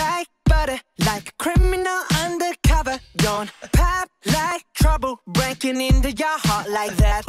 like butter, like a criminal undercover. Don't pop like trouble, breaking into your heart like that.